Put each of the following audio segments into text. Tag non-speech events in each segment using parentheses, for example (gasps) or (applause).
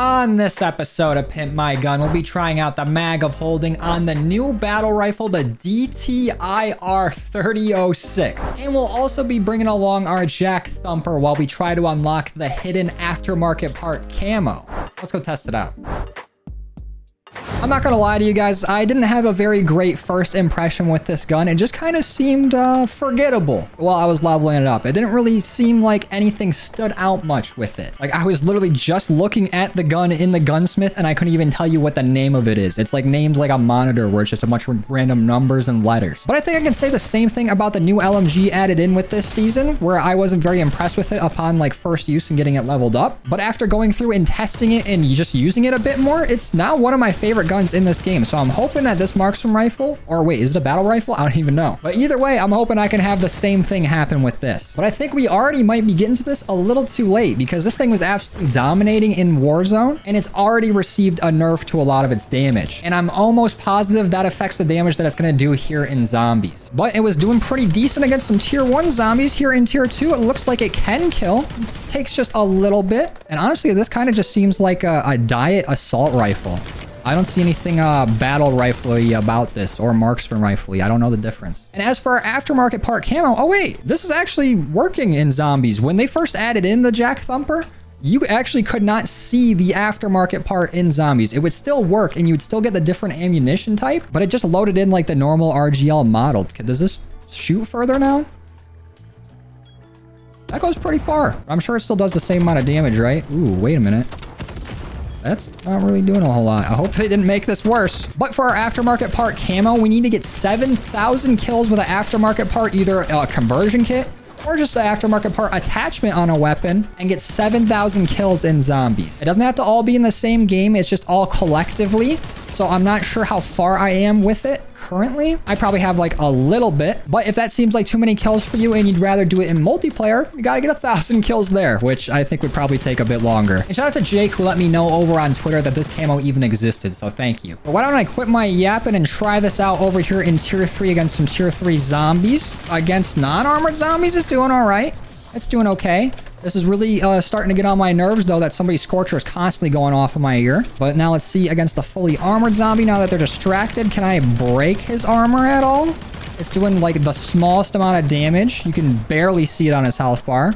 On this episode of Pimp My Gun, we'll be trying out the mag of holding on the new battle rifle, the DTIR 3006. And we'll also be bringing along our JAK Thumper while we try to unlock the hidden aftermarket part camo. Let's go test it out. I'm not gonna lie to you guys, I didn't have a very great first impression with this gun. It just kind of seemed uh, forgettable while I was leveling it up. It didn't really seem like anything stood out much with it. Like I was literally just looking at the gun in the gunsmith and I couldn't even tell you what the name of it is. It's like named like a monitor where it's just a bunch of random numbers and letters. But I think I can say the same thing about the new LMG added in with this season where I wasn't very impressed with it upon like first use and getting it leveled up. But after going through and testing it and just using it a bit more, it's now one of my favorite guns in this game. So I'm hoping that this marksman rifle, or wait, is it a battle rifle? I don't even know. But either way, I'm hoping I can have the same thing happen with this. But I think we already might be getting to this a little too late because this thing was absolutely dominating in Warzone and it's already received a nerf to a lot of its damage. And I'm almost positive that affects the damage that it's going to do here in zombies. But it was doing pretty decent against some tier one zombies here in tier two. It looks like it can kill. It takes just a little bit. And honestly, this kind of just seems like a, a diet assault rifle. I don't see anything uh, battle rifle about this or marksman rifle I don't know the difference. And as for our aftermarket part camo, oh wait, this is actually working in zombies. When they first added in the JAK Thumper, you actually could not see the aftermarket part in zombies. It would still work and you would still get the different ammunition type, but it just loaded in like the normal RGL model. Does this shoot further now? That goes pretty far. I'm sure it still does the same amount of damage, right? Ooh, wait a minute. That's not really doing a whole lot. I hope they didn't make this worse. But for our aftermarket part camo, we need to get 7,000 kills with an aftermarket part, either a conversion kit or just the aftermarket part attachment on a weapon and get 7,000 kills in zombies. It doesn't have to all be in the same game. It's just all collectively. So I'm not sure how far I am with it currently. I probably have like a little bit, but if that seems like too many kills for you and you'd rather do it in multiplayer, you gotta get a thousand kills there, which I think would probably take a bit longer. And shout out to Jake who let me know over on Twitter that this camo even existed, so thank you. But why don't I quit my yapping and try this out over here in tier 3 against some tier 3 zombies. Against non-armored zombies, it's doing all right. It's doing okay. This is really uh, starting to get on my nerves, though, that somebody's Scorcher is constantly going off in my ear. But now let's see against the fully armored zombie. Now that they're distracted, can I break his armor at all? It's doing, like, the smallest amount of damage. You can barely see it on his health bar.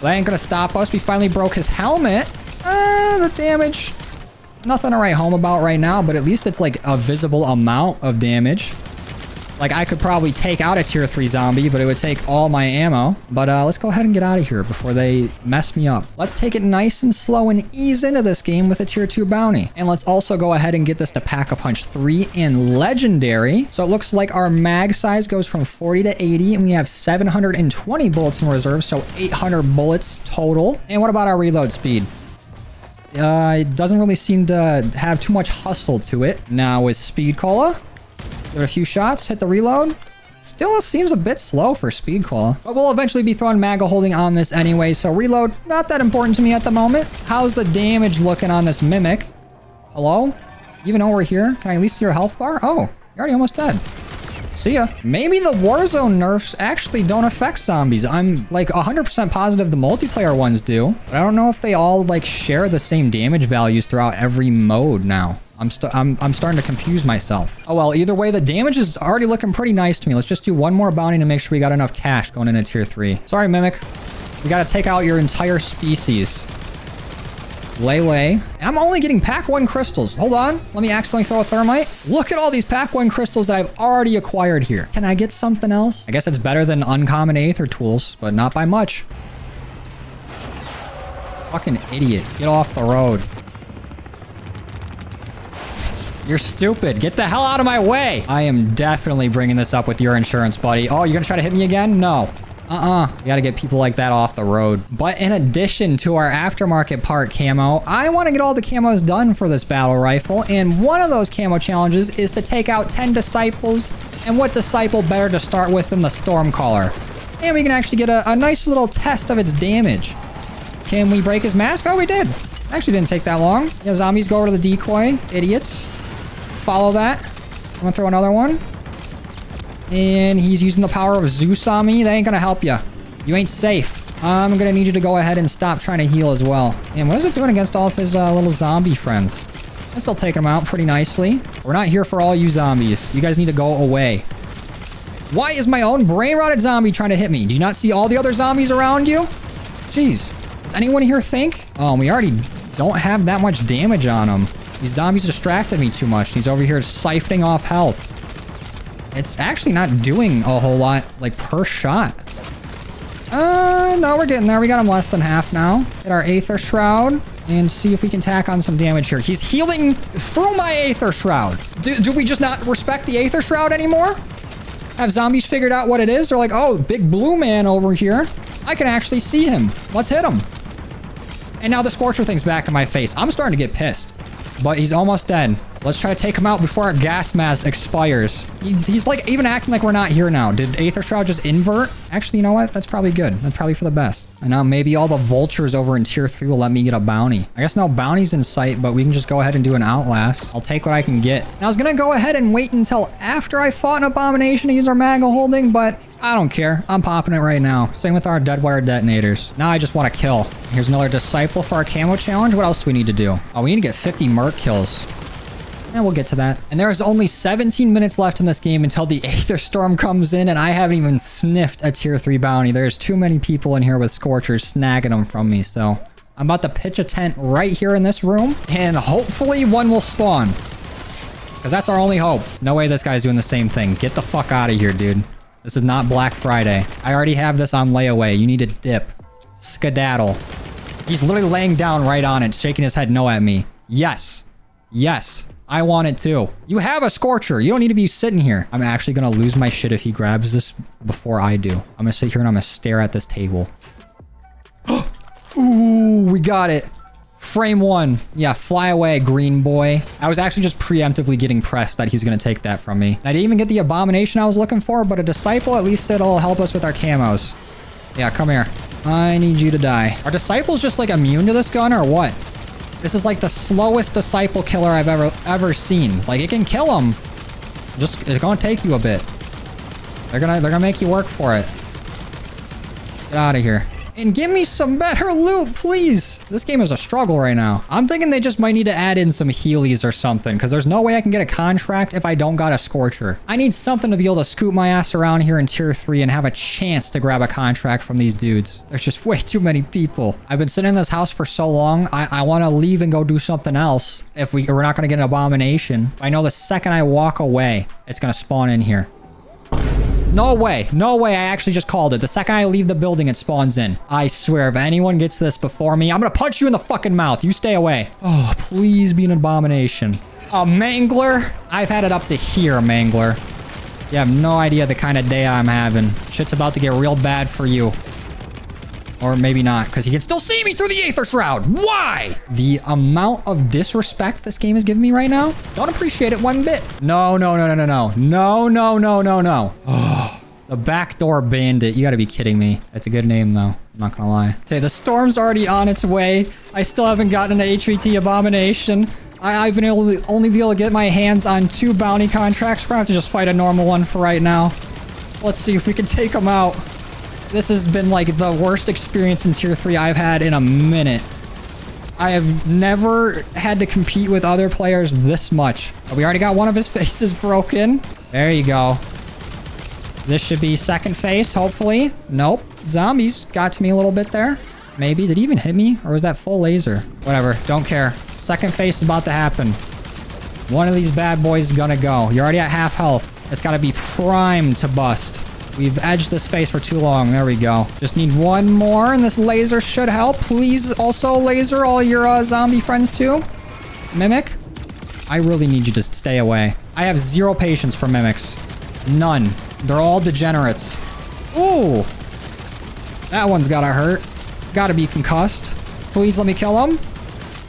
That ain't gonna stop us. We finally broke his helmet. Ah, the damage. Nothing to write home about right now, but at least it's, like, a visible amount of damage. Like, I could probably take out a tier 3 zombie, but it would take all my ammo. But uh, let's go ahead and get out of here before they mess me up. Let's take it nice and slow and ease into this game with a tier 2 bounty. And let's also go ahead and get this to Pack-a-Punch 3 in Legendary. So it looks like our mag size goes from 40 to 80, and we have 720 bullets in reserve, so 800 bullets total. And what about our reload speed? Uh, it doesn't really seem to have too much hustle to it. Now with Speed Cola, Give it a few shots, hit the reload. Still seems a bit slow for speed cola. But we'll eventually be throwing Mag of Holding on this anyway, so reload, not that important to me at the moment. How's the damage looking on this Mimic? Hello? Even though we're here, can I at least see your health bar? Oh, you're already almost dead. See ya. Maybe the Warzone nerfs actually don't affect zombies. I'm like 100% positive the multiplayer ones do. But I don't know if they all like share the same damage values throughout every mode now. I'm, I'm, I'm starting to confuse myself. Oh, well, either way, the damage is already looking pretty nice to me. Let's just do one more bounty to make sure we got enough cash going into tier 3. Sorry, Mimic. We got to take out your entire species. Lele. I'm only getting pack one crystals. Hold on. Let me accidentally throw a thermite. Look at all these pack one crystals that I've already acquired here. Can I get something else? I guess it's better than uncommon aether tools, but not by much. Fucking idiot. Get off the road. You're stupid. Get the hell out of my way. I am definitely bringing this up with your insurance, buddy. Oh, you're gonna try to hit me again? No. Uh-uh. We gotta get people like that off the road. But in addition to our aftermarket part camo, I want to get all the camos done for this battle rifle. And one of those camo challenges is to take out 10 disciples. And what disciple better to start with than the Stormcaller? And we can actually get a, a nice little test of its damage. Can we break his mask? Oh, we did. Actually didn't take that long. Yeah, zombies go over to the decoy. Idiots follow that. I'm gonna throw another one. And he's using the power of Zeus on me. That ain't gonna help you. You ain't safe. I'm gonna need you to go ahead and stop trying to heal as well. And what is it doing against all of his uh, little zombie friends? I'm still taking them out pretty nicely. We're not here for all you zombies. You guys need to go away. Why is my own brain-rotted zombie trying to hit me? Do you not see all the other zombies around you? Jeez. Does anyone here think? Oh, we already don't have that much damage on him. These zombies distracted me too much. He's over here siphoning off health. It's actually not doing a whole lot, like, per shot. Uh, no, we're getting there. We got him less than half now. Get our Aether Shroud and see if we can tack on some damage here. He's healing through my Aether Shroud. Do, do we just not respect the Aether Shroud anymore? Have zombies figured out what it is? They're like, oh, big blue man over here. I can actually see him. Let's hit him. And now the Scorcher thing's back in my face. I'm starting to get pissed. But he's almost dead. Let's try to take him out before our gas mask expires. He, he's like even acting like we're not here now. Did Aether Shroud just invert? Actually, you know what? That's probably good. That's probably for the best. And now maybe all the vultures over in tier 3 will let me get a bounty. I guess no bounties in sight, but we can just go ahead and do an outlast. I'll take what I can get. And I was going to go ahead and wait until after I fought an abomination to use our Mag of Holding, but I don't care. I'm popping it right now. Same with our dead wire detonators. Now I just want to kill. Here's another disciple for our camo challenge. What else do we need to do? Oh, we need to get 50 merc kills. And we'll get to that. And there is only 17 minutes left in this game until the (laughs) Aether Storm comes in, and I haven't even sniffed a tier 3 bounty. There's too many people in here with Scorchers snagging them from me, so... I'm about to pitch a tent right here in this room, and hopefully one will spawn. Because that's our only hope. No way this guy's doing the same thing. Get the fuck out of here, dude. This is not Black Friday. I already have this on layaway. You need to dip. Skedaddle. He's literally laying down right on it, shaking his head no at me. Yes. Yes. I want it too. You have a Scorcher. You don't need to be sitting here. I'm actually going to lose my shit if he grabs this before I do. I'm going to sit here and I'm going to stare at this table. (gasps) Ooh, we got it. Frame one. Yeah, fly away, green boy. I was actually just preemptively getting pressed that he was going to take that from me. I didn't even get the abomination I was looking for, but a disciple, at least it'll help us with our camos. Yeah, come here. I need you to die. Are disciples just like immune to this gun or what? This is like the slowest disciple killer I've ever ever seen. Like it can kill them. Just it's gonna take you a bit. They're gonna they're gonna make you work for it. Get out of here. And give me some better loot, please. This game is a struggle right now. I'm thinking they just might need to add in some Heelys or something, because there's no way I can get a contract if I don't got a Scorcher. I need something to be able to scoop my ass around here in Tier 3 and have a chance to grab a contract from these dudes. There's just (laughs) way too many people. I've been sitting in this house for so long, I, I want to leave and go do something else if we, we're not going to get an Abomination. I know the second I walk away, it's going to spawn in here. No way. No way. I actually just called it. The second I leave the building, it spawns in. I swear, if anyone gets this before me, I'm gonna punch you in the fucking mouth. You stay away. Oh, please be an abomination. A mangler? I've had it up to here, mangler. You have no idea the kind of day I'm having. Shit's about to get real bad for you. Or maybe not, because he can still see me through the Aether Shroud. Why? The amount of disrespect this game is giving me right now, don't appreciate it one bit. No, no, no, no, no, no. No, no, no, no, no. Oh, the backdoor bandit. You gotta be kidding me. That's a good name, though. I'm not gonna lie. Okay, the storm's already on its way. I still haven't gotten an HVT abomination. I, have been able to only be able to get my hands on two bounty contracts. We're gonna have to just fight a normal one for right now. Let's see if we can take them out. This has been like the worst experience in tier 3 I've had in a minute. I have never had to compete with other players this much. We already got one of his (laughs) faces broken. There you go. This should be second face, hopefully. Nope. Zombies got to me a little bit there. Maybe. Did he even hit me? Or was that full laser? Whatever. Don't care. Second face is about to happen. One of these bad boys is gonna go. You're already at half health. It's gotta be primed to bust. We've edged this face for too long. There we go. Just need one more, and this laser should help. Please also laser all your uh, zombie friends too. Mimic? I really need you to stay away. I have zero patience for mimics. None. They're all degenerates. Ooh! That one's gotta hurt. Gotta be concussed. Please let me kill him.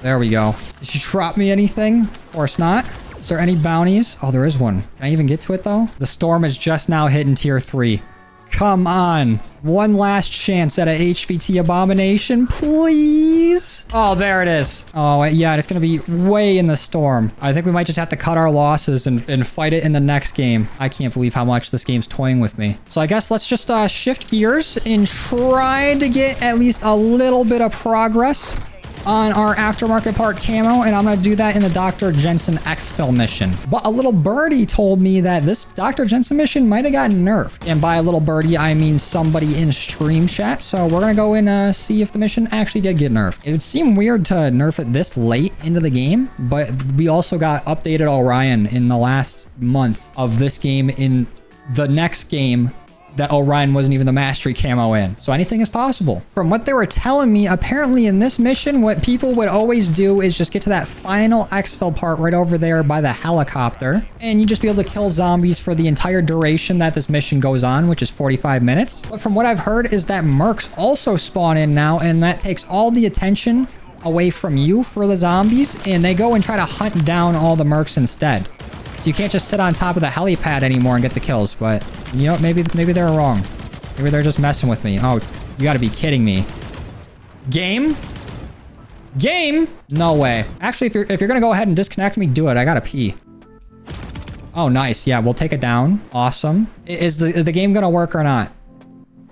There we go. Did you drop me anything? Of course not. Is there any bounties? Oh, there is one. Can I even get to it, though? The storm is just now hitting tier 3. Come on. One last chance at a HVT abomination, please. Oh, there it is. Oh, yeah, it's going to be way in the storm. I think we might just have to cut our losses and, and fight it in the next game. I can't believe how much this game's toying with me. So I guess let's just uh, shift gears and try to get at least a little bit of progress on our aftermarket part camo, and I'm to do that in the Dr. Jensen exfil mission. But a little birdie told me that this Dr. Jensen mission might have gotten nerfed. And by a little birdie, I mean somebody in stream chat. So we're to go and uh, see if the mission actually did get nerfed. It would seem weird to nerf it this late into the game, but we also got updated Orion in the last month of this game in the next game that Orion wasn't even the mastery camo in. So anything is possible. From what they were telling me, apparently in this mission, what people would always do is just get to that final exfil part right over there by the helicopter. And you just be able to kill zombies for the entire duration that this mission goes on, which is 45 minutes. But from what I've heard is that mercs also spawn in now, and that takes all the attention away from you for the zombies, and they go and try to hunt down all the mercs instead. So you can't just sit on top of the helipad anymore and get the kills. But, you know, maybe maybe they're wrong. Maybe they're just messing with me. Oh, you gotta be kidding me. Game? Game? No way. Actually, if you're, if you're gonna go ahead and disconnect me, do it. I gotta pee. Oh, nice. Yeah, we'll take it down. Awesome. Is the, is the game gonna work or not?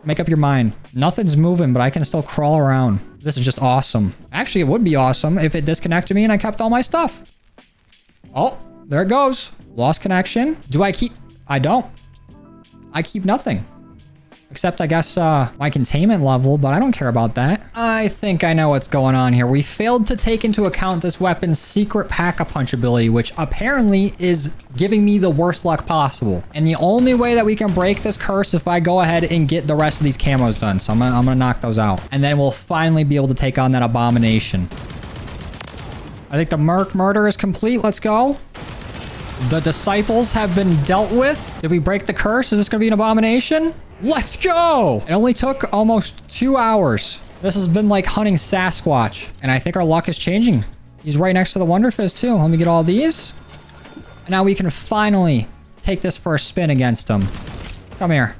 Make up your mind. Nothing's moving, but I can still crawl around. This is just awesome. Actually, it would be awesome if it disconnected me and I kept all my stuff. Oh, there it goes. Lost connection. Do I keep... I don't. I keep nothing. Except, I guess, uh, my containment level, but I don't care about that. I think I know what's going on here. We failed to take into account this weapon's secret pack-a-punch ability, which apparently is giving me the worst luck possible. And the only way that we can break this curse is if I go ahead and get the rest of these camos done. So I'm gonna, I'm gonna knock those out. And then we'll finally be able to take on that abomination. I think the Merc murder is complete. Let's go. The disciples have been dealt with. Did we break the curse? Is this going to be an abomination? Let's go! It only took almost two hours. This has been like hunting Sasquatch. And I think our luck is changing. He's right next to the Wonder Fizz too. Let me get all these. And now we can finally take this for a spin against him. Come here.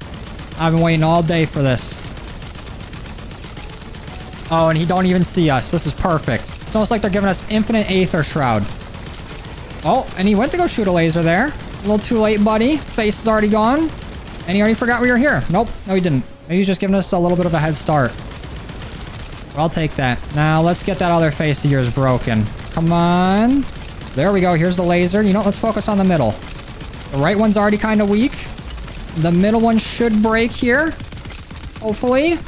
I've been waiting all day for this. Oh, and he don't even see us. This is perfect. It's almost like they're giving us infinite Aether Shroud. Oh, and he went to go shoot a laser there. A little too late, buddy. Face is already gone. And he already forgot we were here. Nope. No, he didn't. Maybe he's just giving us a little bit of a head start. But I'll take that. Now, let's get that other face of yours broken. Come on. There we go. Here's the laser. You know, let's focus on the middle. The right one's already kind of weak. The middle one should break here. Hopefully.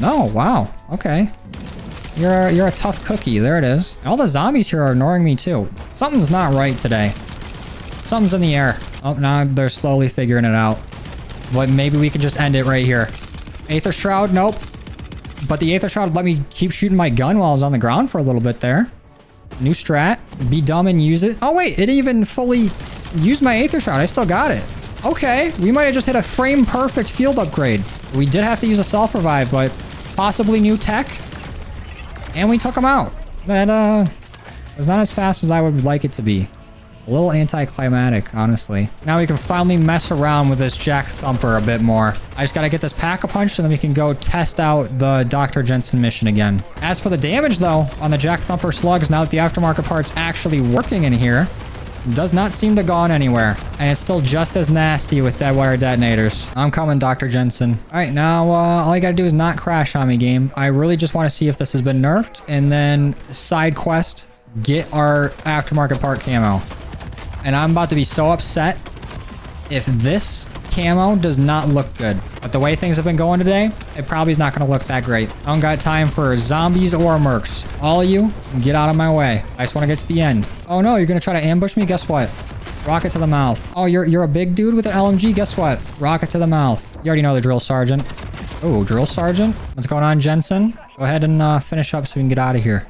No, wow. Okay. You're you're a tough cookie. There it is. All the zombies here are ignoring me too. Something's not right today. Something's in the air. Oh, now they're slowly figuring it out. But maybe we can just end it right here. Aether Shroud, nope. But the Aether Shroud let me keep shooting my gun while I was on the ground for a little bit there. New strat. Be dumb and use it. Oh, wait. It even fully used my Aether Shroud. I still got it. Okay. We might have just hit a frame perfect field upgrade. We did have to use a self-revive, but possibly new tech. And we took him out. That, uh, was not as fast as I would like it to be. A little anticlimactic, honestly. Now we can finally mess around with this JAK Thumper a bit more. I just gotta get this pack-a-punch and then we can go test out the Dr. Jensen mission again. As for the damage, though, on the JAK Thumper slugs, now that the aftermarket part's actually working in here, does not seem to gone anywhere. And it's still just as nasty with dead wire detonators. I'm coming, Dr. Jensen. All right, now uh, all you gotta do is not crash on me, game. I really just want to see if this has been nerfed. And then side quest, get our aftermarket part camo. And I'm about to be so upset if this camo does not look good. But the way things have been going today, it probably is not going to look that great. I don't got time for zombies or mercs. All of you, get out of my way. I just want to get to the end. Oh no, you're going to try to ambush me? Guess what? Rocket to the mouth. Oh, you're, you're a big dude with an LMG? Guess what? Rocket to the mouth. You already know the drill sergeant. Oh, drill sergeant? What's going on, Jensen? Go ahead and uh, finish up so we can get out of here.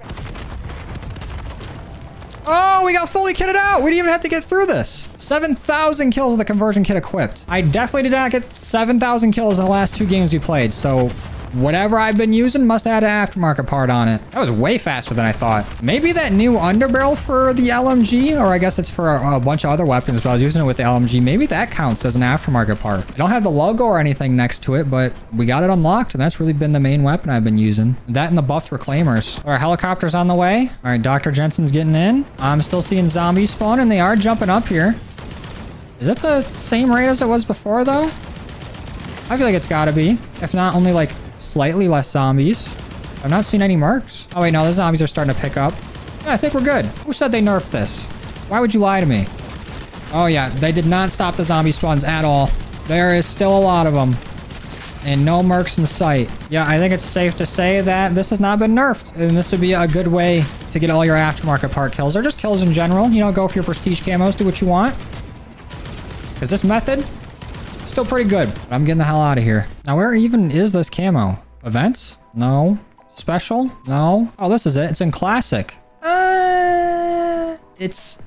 Oh, we got fully kitted out. We didn't even have to get through this. 7,000 kills with the conversion kit equipped. I definitely did not get 7,000 kills in the last two games we played, so whatever I've been using must have an aftermarket part on it. That was way faster than I thought. Maybe that new underbarrel for the LMG, or I guess it's for a, a bunch of other weapons, but I was using it with the LMG. Maybe that counts as an aftermarket part. I don't have the logo or anything next to it, but we got it unlocked, and that's really been the main weapon I've been using. That and the buffed reclaimers. Our helicopter's on the way. All right, Dr. Jensen's getting in. I'm still seeing zombies spawn, and they are jumping up here. Is it the same rate as it was before, though? I feel like it's gotta be. If not, only like slightly less zombies. I've not seen any mercs. Oh, wait, no, the zombies are starting to pick up. Yeah, I think we're good. Who said they nerfed this? Why would you lie to me? Oh, yeah, they did not stop the zombie spawns at all. There is still a lot of them. And no mercs in sight. Yeah, I think it's safe to say that this has not been nerfed. And this would be a good way to get all your aftermarket part kills. Or just kills in general. You know, go for your prestige camos, do what you want. Because this method, still pretty good. I'm getting the hell out of here. Now, where even is this camo? Events? No. Special? No. Oh, this is it. It's in classic. Uh, it's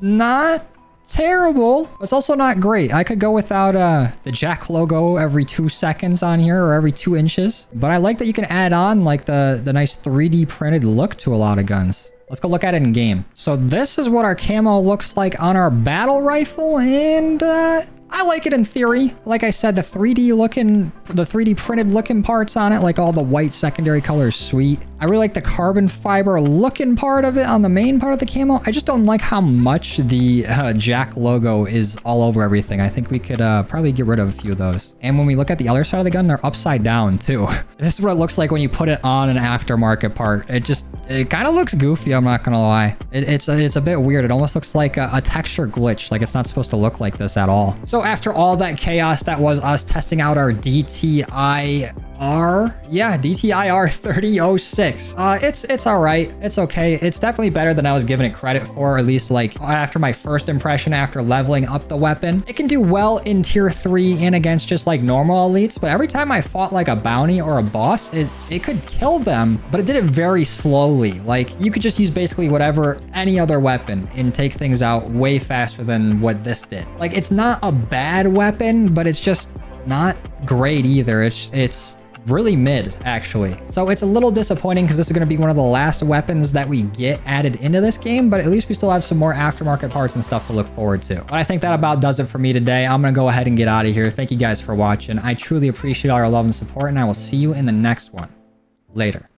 not terrible. It's also not great. I could go without uh, the JAK logo every two seconds on here or every two inches. But I like that you can add on like the, the nice 3D printed look to a lot of guns. Let's go look at it in game. So this is what our camo looks like on our battle rifle. And uh, I like it in theory. Like I said, the 3D looking, the 3D printed looking parts on it, like all the white secondary colors, sweet. I really like the carbon fiber looking part of it on the main part of the camo. I just don't like how much the uh, JAK logo is all over everything. I think we could uh, probably get rid of a few of those. And when we look at the other side of the gun, they're upside down too. (laughs) this is what it looks like when you put it on an aftermarket part. It just, it kind of looks goofy. I'm not gonna lie. It, it's, it's a bit weird. It almost looks like a, a texture glitch. Like it's not supposed to look like this at all. So after all that chaos that was us testing out our DTIR. Yeah, DTIR 3006. Uh, it's it's all right. It's okay. It's definitely better than I was giving it credit for, at least like after my first impression after leveling up the weapon. It can do well in tier 3 and against just like normal elites, but every time I fought like a bounty or a boss, it, it could kill them, but it did it very slowly. Like you could just use basically whatever, any other weapon and take things out way faster than what this did. Like it's not a bad weapon, but it's just not great either. It's, it's really mid, actually. So it's a little disappointing because this is going to be one of the last weapons that we get added into this game, but at least we still have some more aftermarket parts and stuff to look forward to. But I think that about does it for me today. I'm going to go ahead and get out of here. Thank you guys for watching. I truly appreciate all your love and support, and I will see you in the next one. Later.